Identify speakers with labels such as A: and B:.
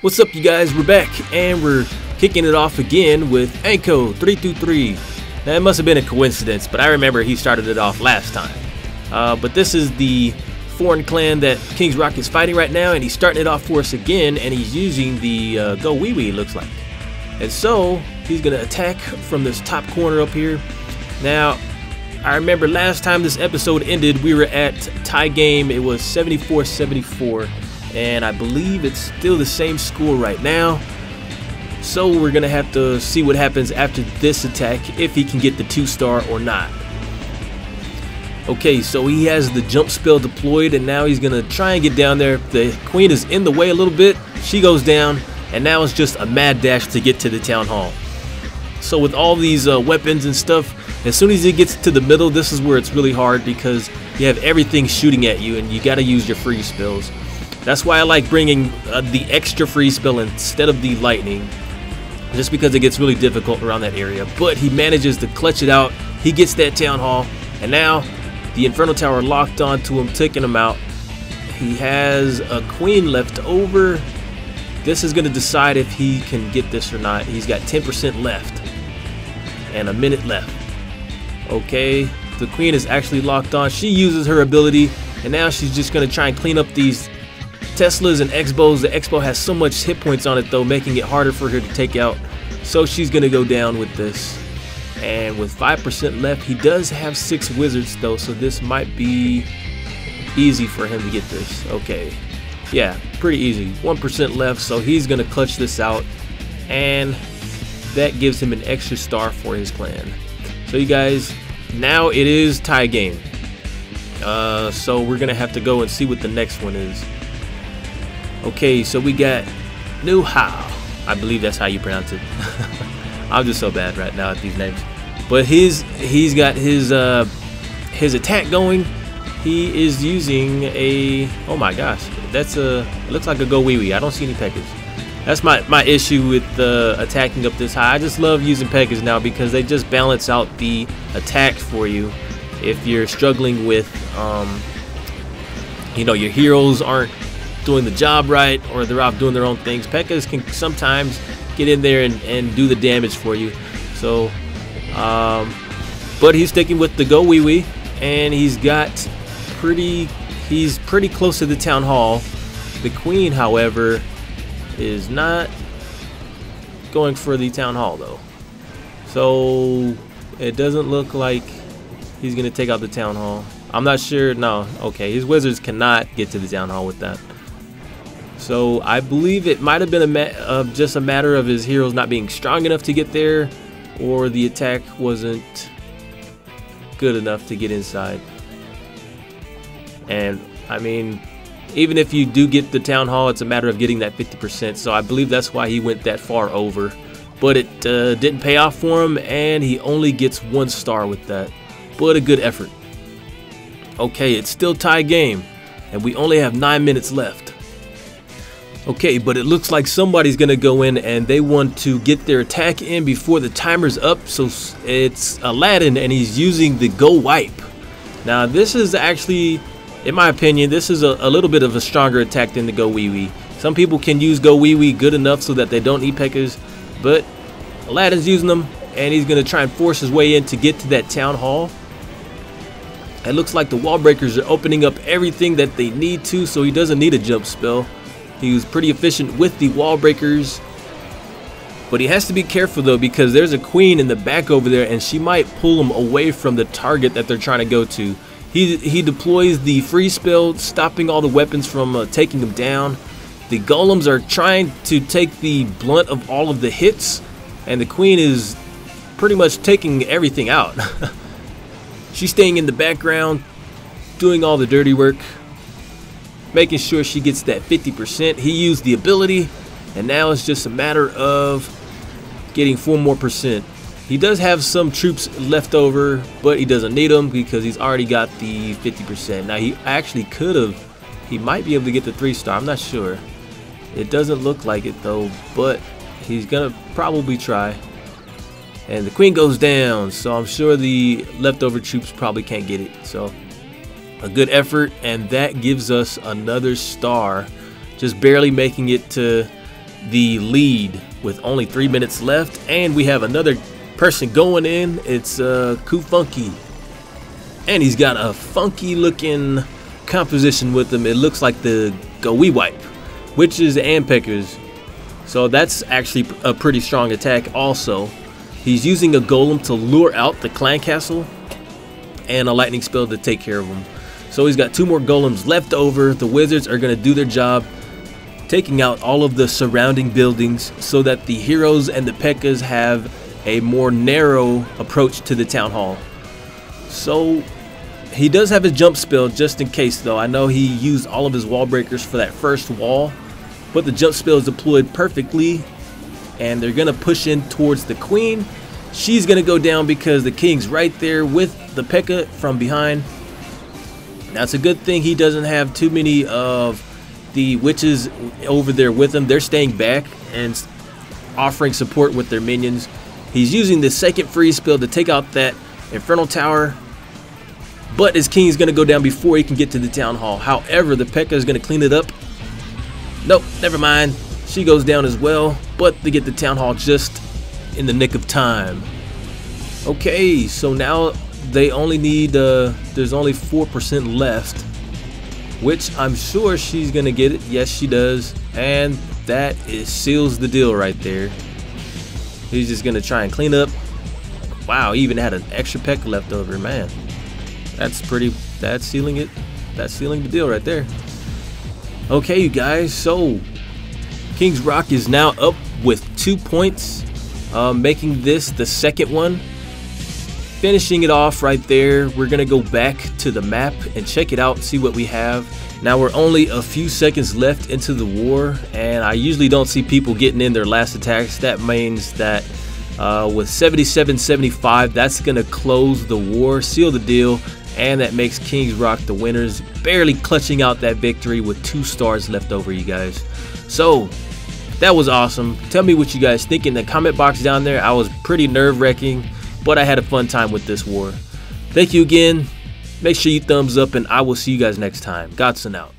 A: What's up you guys, we're back and we're kicking it off again with Anko 323. Now it must have been a coincidence, but I remember he started it off last time. Uh, but this is the foreign clan that King's Rock is fighting right now and he's starting it off for us again and he's using the uh, GoWiWi looks like. And so he's to attack from this top corner up here. Now I remember last time this episode ended we were at tie game, it was 74-74 and I believe it's still the same score right now. So we're gonna have to see what happens after this attack if he can get the two star or not. Okay, so he has the jump spell deployed and now he's gonna try and get down there. The queen is in the way a little bit. She goes down and now it's just a mad dash to get to the town hall. So with all these uh, weapons and stuff, as soon as he gets to the middle, this is where it's really hard because you have everything shooting at you and you gotta use your freeze spells. That's why I like bringing uh, the extra freeze spell instead of the lightning. Just because it gets really difficult around that area. But he manages to clutch it out. He gets that town hall. And now the Inferno Tower locked onto him, taking him out. He has a queen left over. This is going to decide if he can get this or not. He's got 10% left. And a minute left. Okay, the queen is actually locked on. She uses her ability. And now she's just going to try and clean up these Teslas and X-Bows, the X-Bow has so much hit points on it though, making it harder for her to take out. So she's to go down with this. And with 5% left, he does have 6 Wizards though, so this might be easy for him to get this. Okay. Yeah, pretty easy. 1% left, so he's to clutch this out. And that gives him an extra star for his clan. So you guys, now it is tie game. Uh, so we're to have to go and see what the next one is. Okay, so we got New How. I believe that's how you pronounce it. I'm just so bad right now at these names. But his he's got his uh his attack going. He is using a oh my gosh, that's a it looks like a GoWiWi. I don't see any Pekkas. That's my my issue with uh, attacking up this high. I just love using Pekkas now because they just balance out the attacks for you. If you're struggling with um, you know your heroes aren't doing the job right or they're off doing their own things. Pekkas can sometimes get in there and, and do the damage for you. So, um, but he's sticking with the GoWiWi, and he's got pretty, he's pretty close to the Town Hall. The Queen, however, is not going for the Town Hall though. So it doesn't look like he's to take out the Town Hall. I'm not sure. No, okay. His Wizards cannot get to the Town Hall with that. So I believe it might have been a uh, just a matter of his heroes not being strong enough to get there, or the attack wasn't good enough to get inside. And I mean, even if you do get the town hall, it's a matter of getting that 50%. So I believe that's why he went that far over. But it uh, didn't pay off for him, and he only gets one star with that. But a good effort. Okay, it's still tie game, and we only have nine minutes left. Okay, but it looks like somebody's going to go in and they want to get their attack in before the timer's up. So it's Aladdin and he's using the GoWiPe. Now this is actually, in my opinion, this is a, a little bit of a stronger attack than the GoWiWi. Some people can use GoWiWi good enough so that they don't eat Pekkas, but Aladdin's using them and he's going to try and force his way in to get to that town hall. It looks like the wall breakers are opening up everything that they need to, so he doesn't need a jump spell. He was pretty efficient with the wall breakers. But he has to be careful though because there's a queen in the back over there and she might pull him away from the target that they're trying to go to. He, he deploys the freeze spell, stopping all the weapons from uh, taking him down. The golems are trying to take the blunt of all of the hits and the queen is pretty much taking everything out. She's staying in the background, doing all the dirty work making sure she gets that 50%. He used the ability, and now it's just a matter of getting four more percent. He does have some troops left over, but he doesn't need them because he's already got the 50%. Now, he actually could have, he might be able to get the three star. I'm not sure. It doesn't look like it though, but he's gonna probably try. And the queen goes down, so I'm sure the leftover troops probably can't get it. So a good effort, and that gives us another star, just barely making it to the lead with only three minutes left. And we have another person going in. It's uh, Koo Funky. And he's got a funky looking composition with him. It looks like the GoWiPe, which is and Pekkas. So that's actually a pretty strong attack also. He's using a golem to lure out the clan castle and a lightning spell to take care of him. So he's got two more golems left over. The wizards are going to do their job taking out all of the surrounding buildings so that the heroes and the P.E.K.K.A.s have a more narrow approach to the town hall. So he does have his jump spell just in case though. I know he used all of his wall breakers for that first wall, but the jump spell is deployed perfectly and they're gonna push in towards the queen. She's gonna go down because the king's right there with the P.E.K.K.A. from behind. That's a good thing he doesn't have too many of the witches over there with him. They're staying back and offering support with their minions. He's using the second freeze spell to take out that Inferno Tower. But his king is going to go down before he can get to the town hall. However, the P.E.K.K.A. is going to clean it up. Nope, never mind. She goes down as well. But they get the town hall just in the nick of time. Okay, so now they only need, uh, there's only 4% left which I'm sure she's gonna get it. Yes, she does, and that is seals the deal right there. He's just gonna try and clean up. Wow, even had an extra peck left over, man. That's pretty. That's sealing it. That's sealing the deal right there. Okay, you guys. So King's Rock is now up with two points, uh, making this the second one. Finishing it off right there, we're to go back to the map and check it out, see what we have. Now we're only a few seconds left into the war, and I usually don't see people getting in their last attacks. That means that uh, with 77-75, that's to close the war, seal the deal, and that makes Kings Rock the winners, barely clutching out that victory with two stars left over, you guys. So, that was awesome. Tell me what you guys think in the comment box down there. I was pretty nerve-wracking but I had a fun time with this war. Thank you again. Make sure you thumbs up, and I will see you guys next time. Godson out.